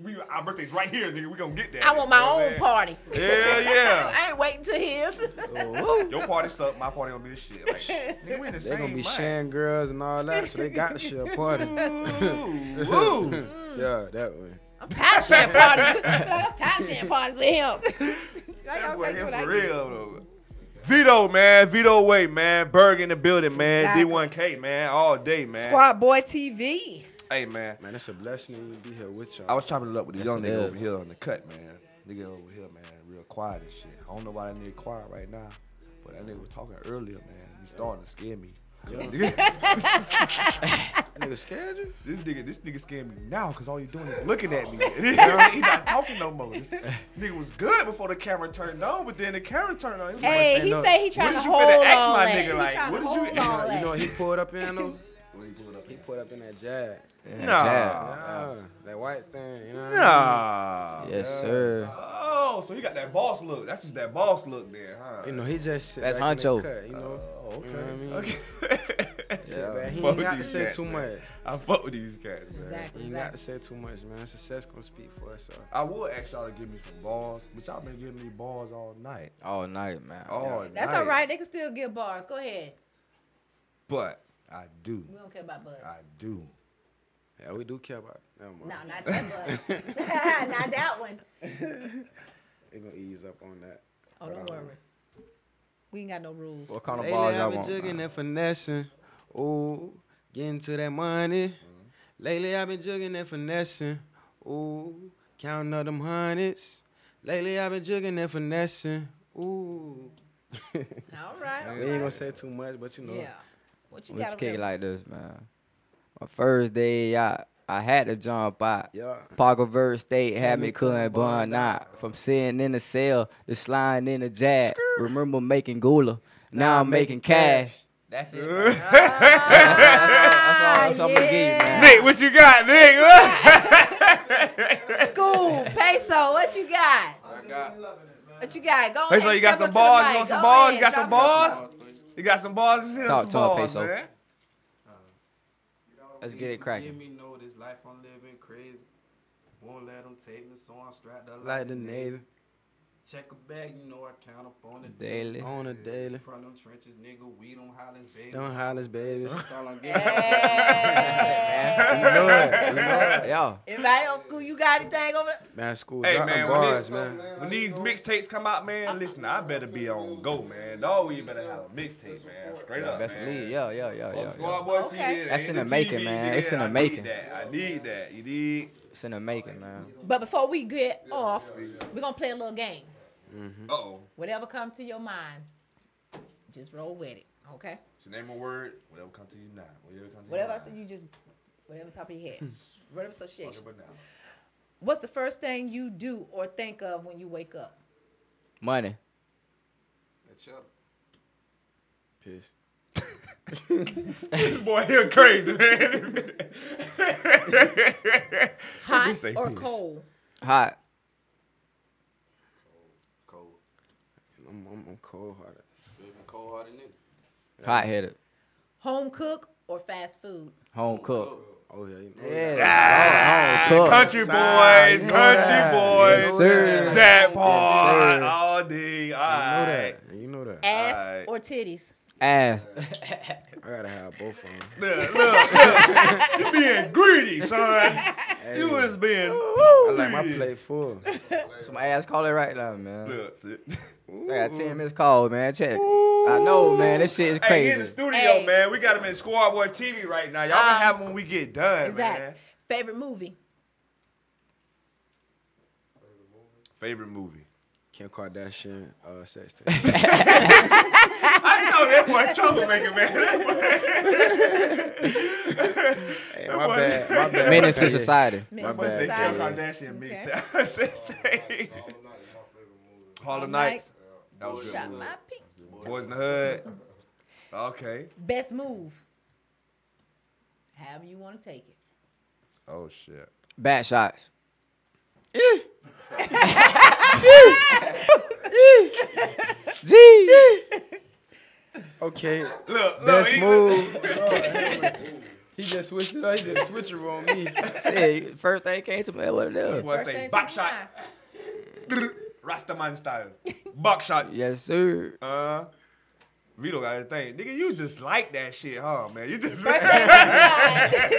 we, our birthday's right here, nigga. We gonna get that. I want my You know own I'm party. saying? Yeah, yeah. I ain't waiting to his. Your party suck. My party gonna be the shit. Like, nigga, we in the They same gonna be month. sharing girls and all that, so they got to share a party. Ooh, woo. yeah, that way. I'm tired of sharing parties. I'm tired of sharing parties with him. Y'all That gotta boy take here what I for get. real though. Vito, man. Vito Way, man. Berg in the building, man. Exactly. D1K, man. All day, man. Squad Boy TV. Hey, man. Man, it's a blessing to be here with y'all. I was chopping it up with the Yes, young nigga is. over here on the cut, man. Nigga over here, man, real quiet and shit. I don't know why that nigga quiet right now, but that nigga was talking earlier, man. He's starting to scare me. That nigga scared you? This nigga, this nigga scared me now because all you doing is looking at me. he not talking no more. This nigga was good before the camera turned on, but then the camera turned on. He was like, Hey, say he no. said he trying What to did you hold finna ask my nigga, like, what did you- You know he pulled up in though? What he pulled up He in? pulled up in that jag. Yeah, Nah. Jab. Yeah, that white thing, you know what I Nah. Yes, sir. Oh, so he got that boss look. That's just that boss look there, huh? You know, he just sit That's back in the Honcho. cut, you know? Oh, okay. You know what I mean? Okay. Sit back. He Fuck ain't got to say cats, too man. much. I fuck with these cats, man. Exactly. He ain't got to say too much, man. Success gonna speak for itself. I would ask y'all to give me some balls, but y'all been giving me balls all night. All night, man. All That's night. all right. They can still get bars. Go ahead. But I do. We don't care about buzz. I do. Yeah, we do care about. Never mind. No, not that buzz. not that one. They gonna ease up on that. Oh, don't worry. We ain't got no rules. What kind of Lately balls I've y'all been want? jugging man? and finessing. Ooh, getting to that money. Mm-hmm. Lately I've been jugging and finessing. Ooh, counting up them hundreds. Lately I've been jugging and finessing. Ooh. All right. All we ain't right. gonna say too much, but you know. Yeah. What you Let's got kick it like this, man. My first day, I I had to jump out. Yeah. Parker Verse State had me couldn't bun out. From sitting in the cell to sliding in the jag. Remember making gula. Now I'm making cash. That's it. man. That's, that's, that's, that's all, that's all I'm gonna give you, man. Nick, what you got, Nick? School, peso. What you got? What you got? Go Hey, ahead. so you got some up balls? You mic. want some Go balls? You got some drop balls? You got some balls? Let's hit Talk some to him, balls, Peso. man. Let's get it cracking. Let me know this life I'm living crazy. Won't let them take me, so I'm strapped up Like the Navy. Check a bag, you know I count up on it Daily. On a daily. From them trenches, nigga, we don't hollers, baby. Don't hollers, babies. That's all I'm getting. You know it. You know it. Yeah. Everybody else school, you got anything over there? Man, school. Hey, man, them when this- man. When these mixtapes come out, man, listen, I better be on go, man. Dog, you better have a mixtape, man. Straight up, Best man. believe. Yeah, yeah, yeah, yeah. yeah. Squadboi Okay. TV. That's in the the making, TV, man. It's in the I making. Need. I need that. You dig? It's in the making, man. But before we get off, we're gonna play a little game. Uh oh. Whatever comes to your mind, just roll with it. Okay? So name a word. Whatever come to you now. Whatever come to Whatever I you said, you just whatever top of your head. Whatever association. Fuck it, but now. What's the first thing you do or think of when you wake up? Money. That's up. Piss. This boy here crazy, man. Hot say or piss. cold? Hot. Cold. I'm, I'm, I'm cold hearted. Cold hearted nigga. Hot headed. Home cook or fast food? Home cook. Oh, yeah. You know Yeah. home ah, cook. Country boys, you country that. boys. Yes, sir. That part sir. all day. All You know that. You know that. Ass Alright. or titties? Ass. I gotta have both of them. Look, look, look. You being greedy, son. You was being. I like my plate full. Some ass calling right now, man. Look, sit. I got 10 minutes call, man. Check. I know, man. This shit is Hey, in the studio, Hey. man. We got him in Squadboi TV right now. Y'all Um, can have him when we get done, Exactly. man. Favorite movie? Favorite movie. Kim Kardashian, uh, sex tape. I know that boy troublemaker, man. hey, my bad. My bad. Menace to Okay. society. Men's bad. Kim Society. Kardashian Okay. mixtape. Sex tape. Harlem Nights. That was a good Shot my peak. Boys in the Hood. Okay. Best move? However you want to take it. Oh shit. Bat shots. Gee. Okay. Look, look. Best he- move. he just switched it up. He did a switcher on me. Shit, first thing came to me, what it is. Boy First say thing back to shot. mind. Rastaman style. Buckshot. Yes, sir. Uh, Vito got a thing. Nigga, you just like that shit, huh, man? You just First thing.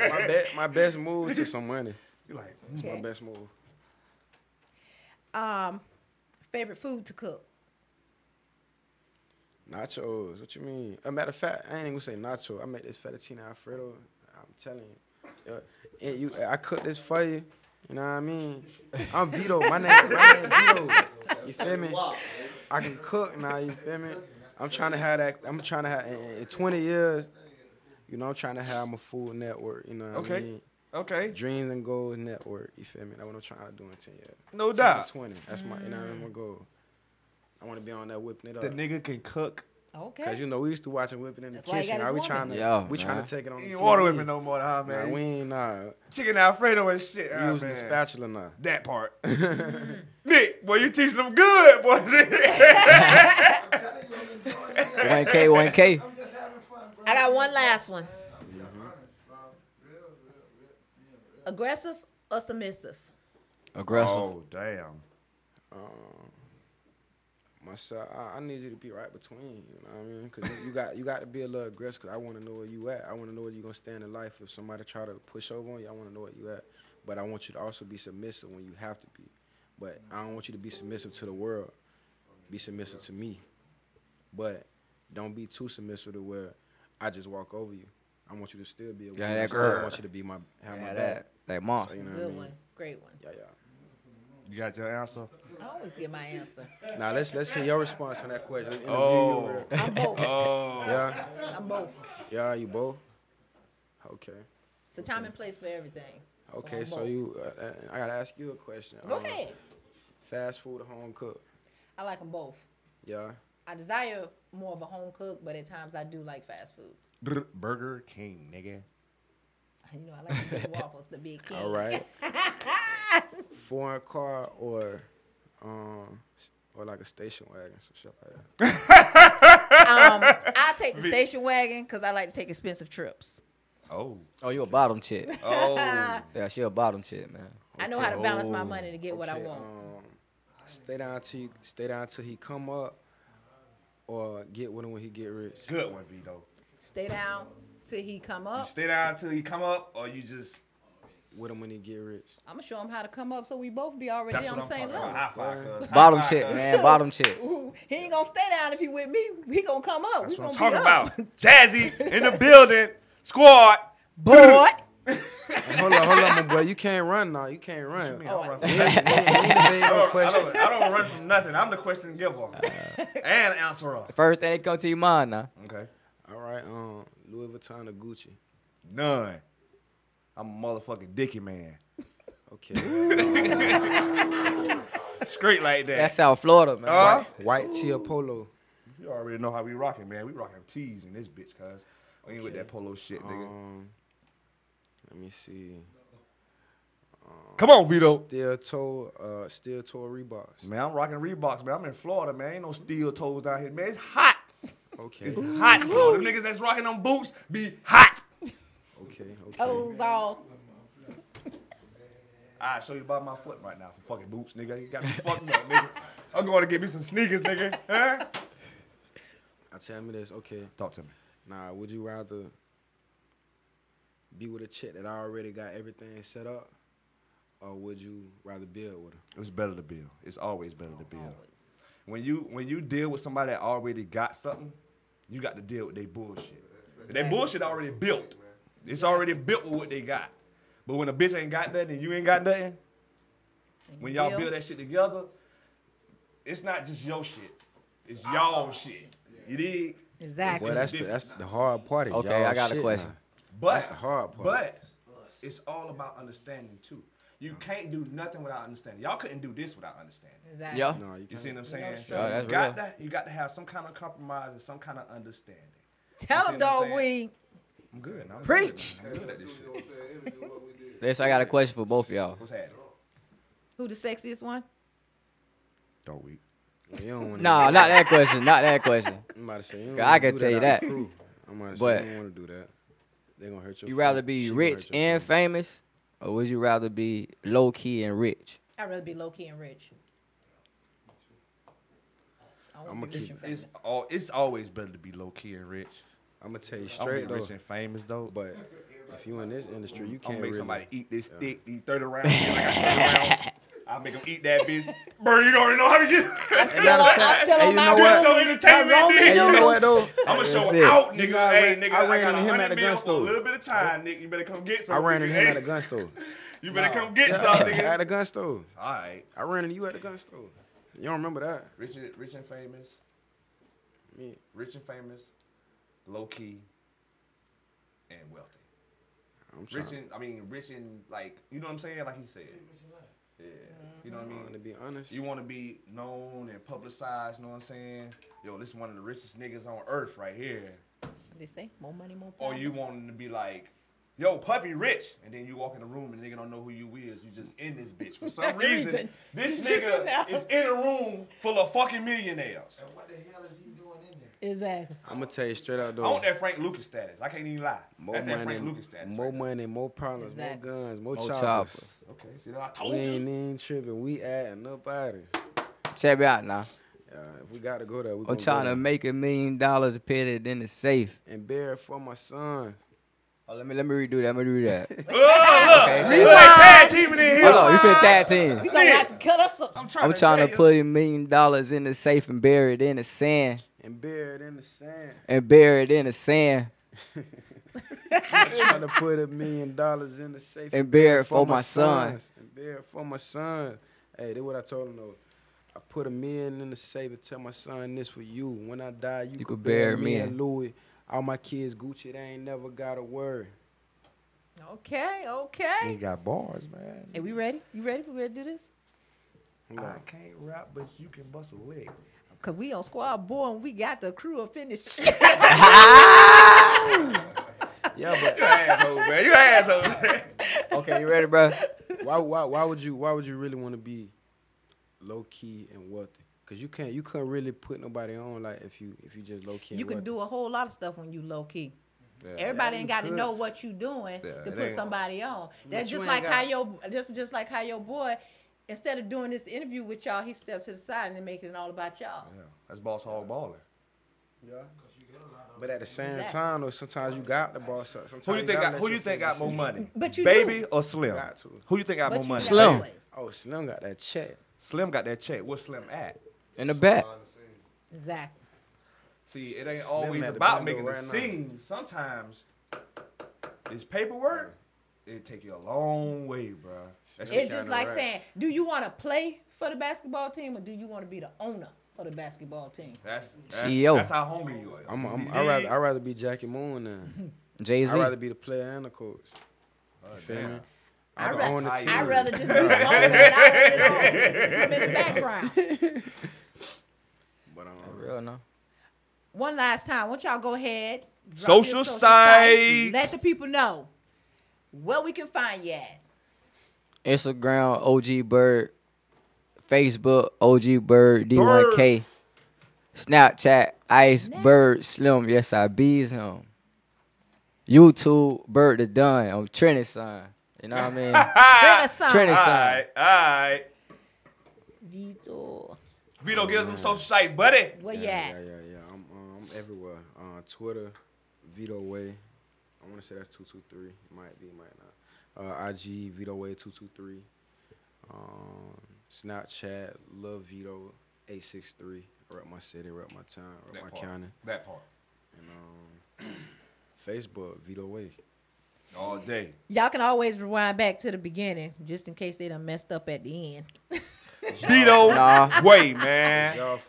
My, be- my best move to some money. you like, That's my best move. Um, favorite food to cook? Nachos. What you mean? A matter of fact, I ain't even gonna say nacho. I made this fettuccine alfredo. I'm telling you, uh, and you, I cooked this for you. You know what I mean? I'm Vito. My name, my name Vito. You feel me? I can cook now. You feel me? I'm trying to have that. I'm trying to have in, in 20 years. You know, I'm trying to have my full network. You know what Okay. I mean? Okay. Dreams and goals network. You feel me? That's what I'm trying to do in 10 years. No 10 doubt. 20. That's my. You know, that's my goal. I want to be on that whipping it up. The nigga can cook. Okay. Cause you know we used to watching whipping in the That's why he kitchen. got Now we his trying to Yeah, we trying nah. to take it on. You the ain't water whipping no more, huh, Nah, man? we ain't nah. Chicken Alfredo and shit. We ah, using the man. spatula now. That part. Nick, boy, you teaching them good, boy. One K, one K. I'm just having fun, bro. I got one last one. Be honest, bro. Real, real, real, yeah, real. Aggressive or submissive? Aggressive. oh, damn. Um, Myself, I, I need you to be right between. You know what I mean? Cause you got you got to be a little aggressive. Cause I want to know where you at. I want to know where you gonna stand in life. If somebody try to push over on you, I want to know where you at. But I want you to also be submissive when you have to be. But I don't want you to be submissive to the world. Be submissive to me. But don't be too submissive to where I just walk over you. I want you to still be a woman. that I want you to be my have my Yeah, back. that, that So, you know what I Good mean? one. Great one. Yeah, yeah. You got your answer? I always get my answer. Now let's let's see your response on that question. Interview you Oh. real- I'm both. Oh. Yeah, I'm both. yeah, you both. Okay, It's a time and place for everything. Okay. I'm So, you, uh, uh, I gotta ask you a question. Go Um, ahead. Fast food or home cook? I like them both. Yeah. I desire more of a home cook, but at times I do like fast food. Burger King, nigga. You know, I like the big waffles, the big king. All right. Foreign car or um or like a station wagon, some shit like that. Um, I take the station wagon because I like to take expensive trips. Oh. Oh, you a bottom chick. Oh. Yeah, she a bottom chick, man. I know how to balance my money to get what I want. Um, stay down till you, stay down till he come up, or get with him when he get rich. Good one, Vito. Stay down till he come You up. stay down until he come up, or you just. With him when he get rich. I'm gonna show him how to come up so we both be already That's on the I'm same talking about. level. High five, cuz. High Bottom five, chick, cuz. man. Bottom chick. Ooh, he ain't gonna stay down if he with me. He gonna come up. That's we what I'm talking about. Jazzy in the building. Squad. Up. Boy. Hold on, hold on, my boy. You can't run now. You can't run. I don't run from nothing. ain't- we ain't- we ain't debating I no don't, I, question. don't, I don't run from nothing. I'm the question giver and answerer. First thing that come to your mind now. Okay. All right, um, Louis Vuitton or Gucci. None. I'm a motherfucking dicky man. Okay. Straight like that. That's South Florida, man. Uh, White tee or polo. you already know how we rocking, man. We rocking tees in this bitch, cuz. We ain't with that polo shit, nigga. Um, let me see. Come on, Vito. Steel toe, uh, steel toe Reeboks. Man, I'm rocking Reeboks, man. I'm in Florida, man. Ain't no steel toes down here, man. It's hot. Okay, It's hot, Florida. Them niggas that's rocking them boots be hot. okay, okay. Toes off. I show you about my foot right now for fucking boots, nigga. You got me fucked up, nigga. I'm going to get me some sneakers, nigga. Huh? Now tell me this. Okay, Talk to me. now would you rather be with a chick that already got everything set up, or would you rather build with her? It's better to build. It's always better to build. When you when you deal with somebody that already got something, you got to deal with their bullshit. Their bullshit already built. It's already built with what they got. But when a bitch ain't got nothing and you ain't got nothing, when y'all build that shit together, it's not just your shit. It's y'all shit. You dig? Exactly. Well, that's the, that's the hard part. of Okay, y'all I got a shit question. now. But That's the hard part. But it's all about understanding too. You can't do nothing without understanding. Y'all couldn't do this without understanding. exactly. Yeah. No, you You can't. see what I'm saying? that's So you oh, that's got real. that. You got to have some kind of compromise and some kind of understanding. Tell see him, dog, we I'm good. I'm Preach. Good. I'm good at this shit. This, I got a question for both of y'all. What's happening? who the sexiest one? Don't we? You don't No, not that question. Not that question. I'm about to say. You I don't wanna can tell you out that. I'm about to But- say you don't want to do that. They gonna hurt your. You feelings. rather be rich and feelings. famous, or would you rather be low key and rich? I'd rather be low key and rich. I I'ma want to be keep- rich It's all. It's always better to be low key and rich. I'm gonna tell you I'm straight be though. rich and famous though. But if you in this industry, you I'm can't gonna make really. somebody eat this stick, these 30 rounds. I got 30 rounds. I make him eat that bitch. Bro, you already know how to get. I'm still on, I'm still on my know what? So entertainment, nigga. You know what though? I'm gonna show it. out, You nigga. know, hey, nigga, I I, ran got into him at hundred the gun for a little bit of time, nigga. You better come get some. I ran into him at the gun store. You better come get some, nigga. at nigga. the gun store. All right, I ran into you at the gun store. You don't remember that? rich and, rich and famous, Me. rich and famous, low key, and wealthy. I'm trying, Rich and I mean, rich and like you know what I'm saying, like he said. Yeah, you know what I mean. to be honest. You want to be known and publicized, you know what I'm saying? Yo, this is one of the richest niggas on earth right here. They say more money, more power Or you want him to be like, yo, Puffy rich. And then you walk in the room and the nigga don't know who you is. You just in this bitch. For some reason, Reason. this nigga is in a room full of fucking millionaires. And what the hell is he doing in there? Exactly. I'm gonna tell you straight out though. I though. want that Frank Lucas status. I can't even lie. More That's that money, Frank Lucas status. more right money, more problems, Exactly. more guns, more, More choppers. choppers. Okay, see that I told We you. ain't even tripping. We adding up out it. Check me out now. Uh, if we gotta go there, we I'm gonna trying go to make a million dollars, put it in the safe. and bear it for my son. Oh, let me let me redo that. Let me redo that. Oh, Okay, look. You like tag teaming in here. Hold on, you finna tag team. We gonna have to cut us up. I'm trying, I'm trying tell to put a million dollars in the safe and bury it in the sand. And bury it in the sand. And bury it in the sand. I'm trying to put a million dollars in the safe And bury it for my son. sons. And bury it for my son. Hey, that's what I told him though. I put a million in the safe and tell my son this for you. When I die, you, You could could bear bury me me and Louis. All my kids Gucci, they ain't never got a word. Okay, okay. got bars, man. Hey, we ready? You ready? We ready to do this? I can't rap, but you can bust a lick. Cause we on Squadboi and we got the crew up in this. Yeah, but You asshole, man. You asshole. man. Okay, you ready, bro? why, why, why would you, why would you really want to be low key and wealthy? Cause you can't, you couldn't really put nobody on like if you, if you just low key. you can do a whole lot of stuff when you low key. Yeah. Everybody Yeah, ain't got to know what you doing Yeah, to put somebody on. That's just ain't like how your just just like how your boy, instead of doing this interview with y'all, he stepped to the side and then making it all about y'all. Yeah, that's boss hog baller. Yeah. But at the same Exactly. time, though, sometimes you got the boss up. Sometimes Who you think gotta got, who you think got more money? But you Baby do. or Slim? Got to. Who you think got But more money? Slim. Oh, Slim got that check. Slim got that check. Where's Slim at? In the back. Exactly. See, it ain't always about making the right now. scene. Sometimes it's paperwork. It take you a long way, bro. That shit It's just like rap. saying, do you want to play for the basketball team or do you want to be the owner of the basketball team? That's, that's CEO. That's how hungry you are. I'm, I'm, You I rather, dig? I rather be Jackie Moon than. Jay Z. I'd rather be the player and the coach. Oh, you feel damn. me? I I can rather, own the team. I'd rather just be the owner and I own it all. I'm in the background. But Real no. One last time, why don't y'all go ahead? drop Social your sites. Let the people know where we can find you at. Instagram OG Berg, Facebook OG Berg D1K, Snapchat Ice Snap. Bird Slim. Yes, I bees him. YouTube Berg da Don. I'm Trinity son. You know what I mean? Renaissance. Trinity All son. right, all right. Vito. Vito, give us some social sites, buddy. Where you yeah, at? yeah, yeah, yeah. I'm, um, I'm everywhere. Uh, Twitter, Vito Way. I want to say that's two two three. Might be, might not. Uh, IG Vito Way two two three. Um, Snapchat Love Vito eight six three. Rep my city, rep my town, rep my part. county, That part. and um, Facebook Vito Way. All day. Y'all can always rewind back to the beginning just in case they done messed up at the end. Vito Nah. Way, man.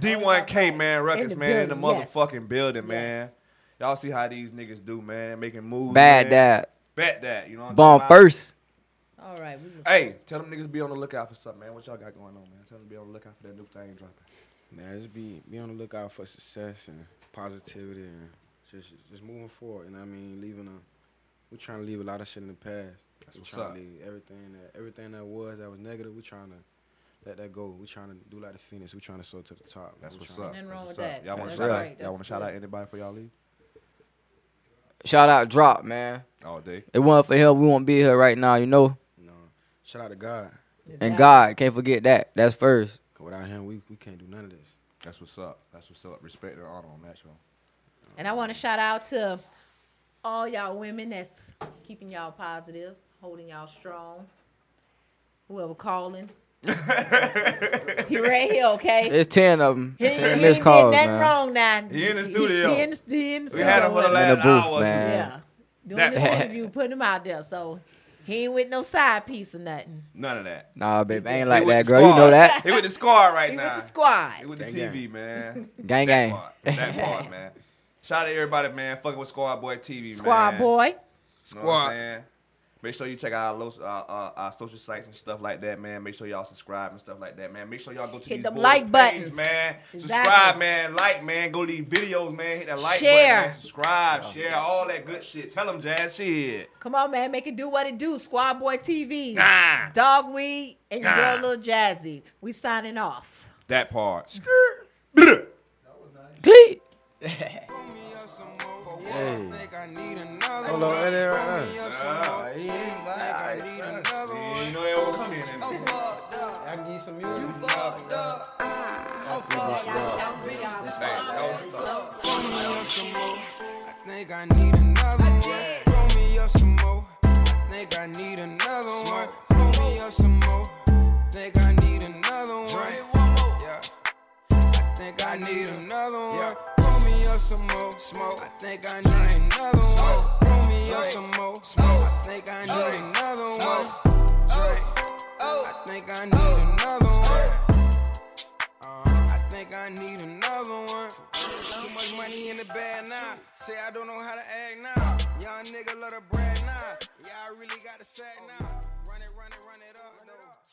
D1K, man. Ruckus, In the man. In the building, yes. motherfucking building, man. Yes. Y'all see how these niggas do, man. Making moves. Bad man. dad. Bet that. You know what I'm Bomb first. All right. We Hey, tell them niggas be on the lookout for something, man. What y'all got going on, man? Tell them be on the lookout for that new thing dropping. Man, just be be on the lookout for success and positivity and just just moving forward. You know what I mean? Leaving a we're trying to leave a lot of shit in the past. That's we what's trying up. to leave everything that everything that was that was negative. we're trying to let that go. We're trying to do like the Phoenix. We're trying to soar to the top. That's We what's tryna- up. Nothing wrong with that. Y'all want to That's shout out? Y'all want to shout out anybody for y'all leave? Shout out Drop, man. All day. It wasn't for him, we won't be here right now, you know. No, shout out to God. And God, can't forget that. That's first. without Him, we we can't do none of this. That's what's up. That's what's up. Respect and honor on that show. And I want to shout out to all y'all women that's keeping y'all positive, holding y'all strong. whoever calling. he right here, okay? There's ten of them. He, he Ten ain't missed did calls, nothing man. wrong now. He in the He- studio. He, in the, he in the We had him for the studio. last In the booth, hour man. Yeah. Doing That- this interview, putting him out there. So he ain't with no side piece or nothing. None of that. Nah, baby, ain't like that, the girl. You know that. He with the squad right He now. with the squad. He with the Gang, TV, man. Gang, That gang. part. That part, man. Shout out to everybody, man. Fucking with Squadboi TV, man. Squad man. boy. You know what I'm saying? Make sure you check out our, lo- uh, uh, our social sites and stuff like that, man. Make sure y'all subscribe and stuff like that, man. Make sure y'all go to Hit these them like pages, buttons. man. Exactly. Subscribe, man. Like, man. Go leave videos, man. Hit that like Share. button, man. Subscribe, share, all that good shit. Tell them, Jazz, shit. Come on, man. Make it do what it do. Squadboi TV. Nah. Dawgweed and your Nah. girl Lil Jazzy. We signing off. That part. Cleat. Hey. Think I need another Hold on, one. that ain't right Roll now. me up some more. Think I need another one. You know they all come in. and- I can give you some music. Fucked up. I'm fucked up. Roll me up some more. I think I need another one. Roll me up some more. I think I need another one. Roll me up some more. Think I need another one. Yeah. I think I need another one. Up some more. Smoke. I think I need another one. Roll me up some more. Smoke. I think I need another one. Drink. I think I need another one. Uh, I think I need another one. Too much money in the bag now. Say I don't know how to act now. Young nigga love to brag now. Yeah, I really got to sack now. Run it, run it, run it up. though.